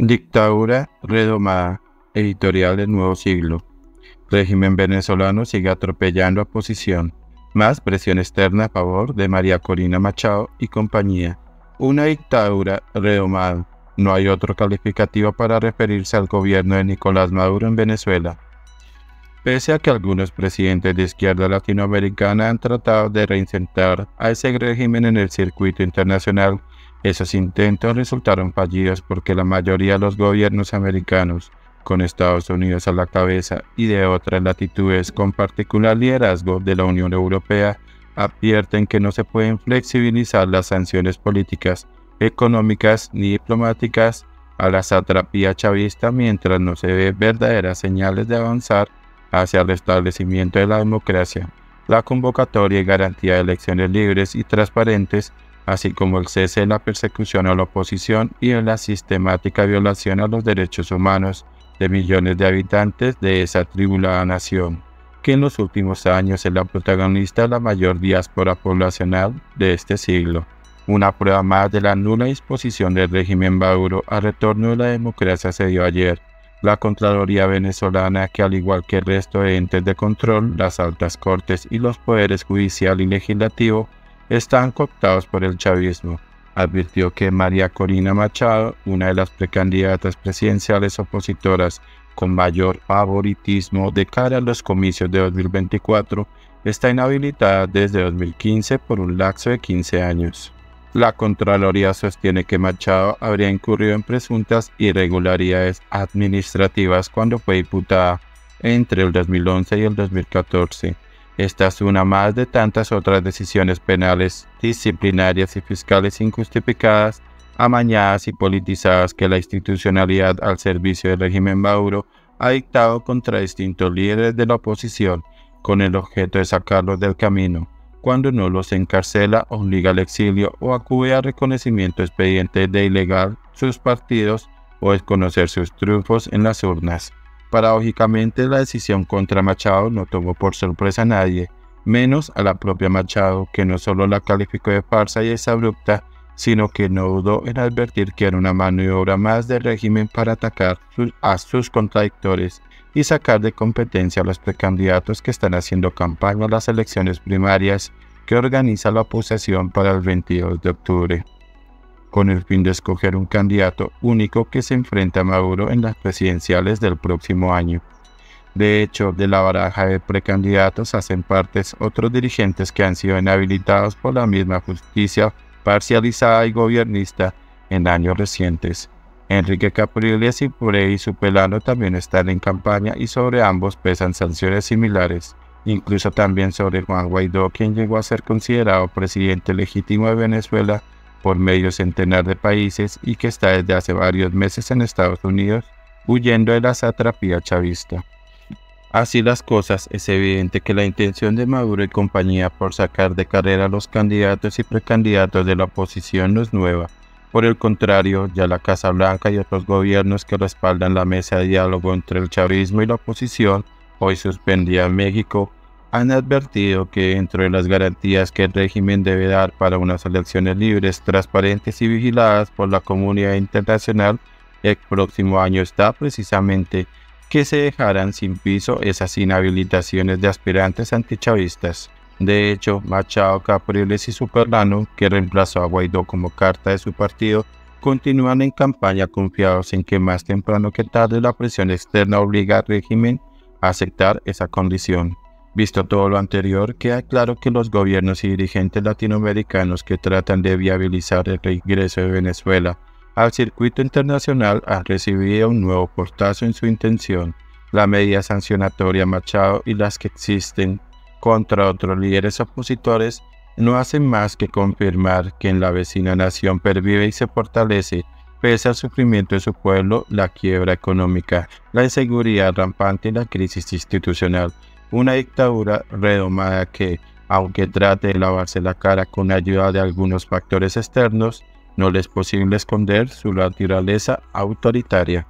Dictadura redomada. Editorial del Nuevo Siglo. Régimen venezolano sigue atropellando a oposición. Más presión externa a favor de María Corina Machado y compañía. Una dictadura redomada. No hay otro calificativo para referirse al gobierno de Nicolás Maduro en Venezuela. Pese a que algunos presidentes de izquierda latinoamericana han tratado de reinsertar a ese régimen en el circuito internacional, esos intentos resultaron fallidos porque la mayoría de los gobiernos americanos, con Estados Unidos a la cabeza y de otras latitudes con particular liderazgo de la Unión Europea, advierten que no se pueden flexibilizar las sanciones políticas, económicas ni diplomáticas a la satrapía chavista mientras no se ve verdaderas señales de avanzar hacia el restablecimiento de la democracia, la convocatoria y garantía de elecciones libres y transparentes así como el cese de la persecución a la oposición y de la sistemática violación a los derechos humanos de millones de habitantes de esa tribulada nación, que en los últimos años es la protagonista de la mayor diáspora poblacional de este siglo. Una prueba más de la nula disposición del régimen Maduro al retorno de la democracia se dio ayer. La Contraloría venezolana, que al igual que el resto de entes de control, las altas cortes y los poderes judicial y legislativo, están cooptados por el chavismo. Advirtió que María Corina Machado, una de las precandidatas presidenciales opositoras con mayor favoritismo de cara a los comicios de 2024, está inhabilitada desde 2015 por un lapso de 15 años. La Contraloría sostiene que Machado habría incurrido en presuntas irregularidades administrativas cuando fue diputada entre el 2011 y el 2014 esta es una más de tantas otras decisiones penales, disciplinarias y fiscales injustificadas, amañadas y politizadas que la institucionalidad al servicio del régimen Maduro ha dictado contra distintos líderes de la oposición con el objeto de sacarlos del camino, cuando no los encarcela, obliga al exilio o acude a reconocimiento expediente de ilegal sus partidos o desconocer sus triunfos en las urnas. Paradójicamente, la decisión contra Machado no tomó por sorpresa a nadie, menos a la propia Machado, que no solo la calificó de farsa y abrupta, sino que no dudó en advertir que era una mano y obra más del régimen para atacar a sus contradictores y sacar de competencia a los precandidatos que están haciendo campaña a las elecciones primarias que organiza la oposición para el 22 de octubre con el fin de escoger un candidato único que se enfrente a Maduro en las presidenciales del próximo año. De hecho, de la baraja de precandidatos hacen partes otros dirigentes que han sido inhabilitados por la misma justicia parcializada y gobernista en años recientes. Enrique Capriles y y Supelano también están en campaña y sobre ambos pesan sanciones similares, incluso también sobre Juan Guaidó, quien llegó a ser considerado presidente legítimo de Venezuela por medio centenar de países y que está desde hace varios meses en Estados Unidos huyendo de la satrapía chavista. Así las cosas, es evidente que la intención de Maduro y compañía por sacar de carrera a los candidatos y precandidatos de la oposición no es nueva. Por el contrario, ya la Casa Blanca y otros gobiernos que respaldan la mesa de diálogo entre el chavismo y la oposición, hoy suspendida en México, han advertido que dentro de las garantías que el régimen debe dar para unas elecciones libres, transparentes y vigiladas por la comunidad internacional, el próximo año está precisamente que se dejaran sin piso esas inhabilitaciones de aspirantes antichavistas. De hecho, Machado, Capriles y Superlano, que reemplazó a Guaidó como carta de su partido, continúan en campaña confiados en que más temprano que tarde la presión externa obliga al régimen a aceptar esa condición. Visto todo lo anterior, queda claro que los gobiernos y dirigentes latinoamericanos que tratan de viabilizar el reingreso de Venezuela al circuito internacional han recibido un nuevo portazo en su intención. La medida sancionatoria Machado y las que existen contra otros líderes opositores no hacen más que confirmar que en la vecina nación pervive y se fortalece, pese al sufrimiento de su pueblo, la quiebra económica, la inseguridad rampante y la crisis institucional una dictadura redomada que, aunque trate de lavarse la cara con ayuda de algunos factores externos, no le es posible esconder su naturaleza autoritaria.